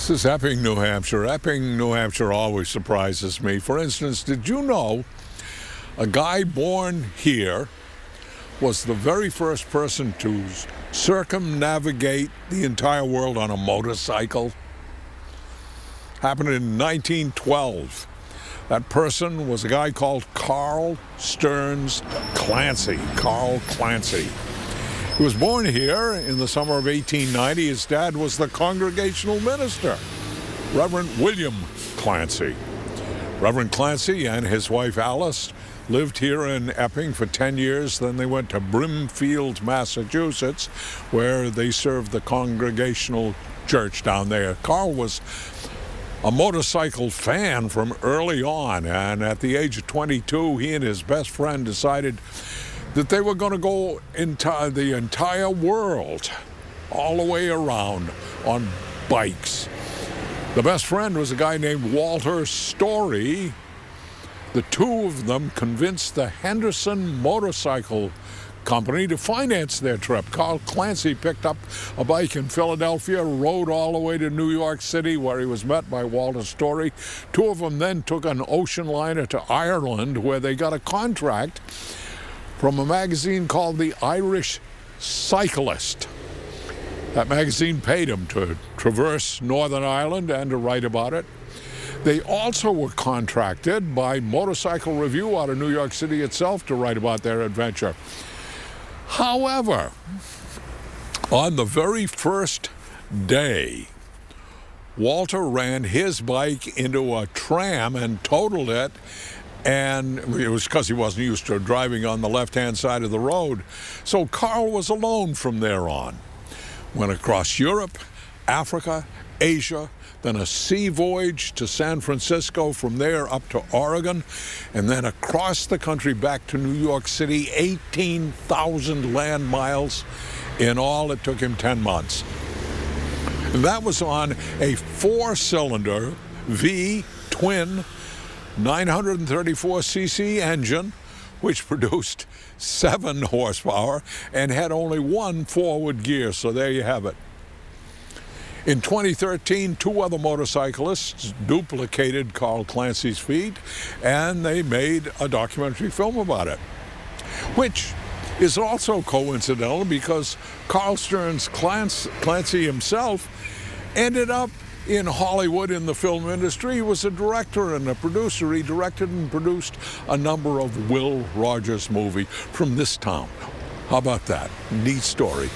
This is Epping, New Hampshire. Epping, New Hampshire always surprises me. For instance, did you know a guy born here was the very first person to circumnavigate the entire world on a motorcycle? Happened in 1912. That person was a guy called Carl Stearns Clancy. Carl Clancy. He was born here in the summer of 1890. His dad was the congregational minister, Reverend William Clancy. Reverend Clancy and his wife Alice lived here in Epping for 10 years. Then they went to Brimfield, Massachusetts, where they served the congregational church down there. Carl was a motorcycle fan from early on, and at the age of 22, he and his best friend decided that they were going to go into the entire world, all the way around on bikes. The best friend was a guy named Walter Storey. The two of them convinced the Henderson Motorcycle company to finance their trip. Carl Clancy picked up a bike in Philadelphia, rode all the way to New York City, where he was met by Walter Storey. Two of them then took an ocean liner to Ireland, where they got a contract from a magazine called The Irish Cyclist. That magazine paid him to traverse Northern Ireland and to write about it. They also were contracted by Motorcycle Review out of New York City itself to write about their adventure. However, on the very first day, Walter ran his bike into a tram and totaled it. And it was because he wasn't used to driving on the left hand side of the road. So Carl was alone from there on. Went across Europe, Africa, Asia, then a sea voyage to San Francisco, from there up to Oregon, and then across the country back to New York City, 18,000 land miles. In all, it took him 10 months. That was on a four cylinder V twin 934cc engine, which produced seven horsepower and had only one forward gear. So there you have it. In 2013, two other motorcyclists duplicated Carl Clancy's feat and they made a documentary film about it, which is also coincidental because Carl Stearns Clancy himself ended up in Hollywood in the film industry. He was a director and a producer. He directed and produced a number of Will Rogers movies from this town. How about that? Neat story.